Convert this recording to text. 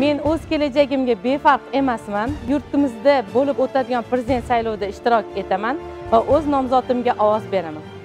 men o'z kelajagimga befarq emasman. Yurtimizda bo'lib o'tadigan prezident saylovida ishtirok etaman va o'z nomzodimga ovoz beraman.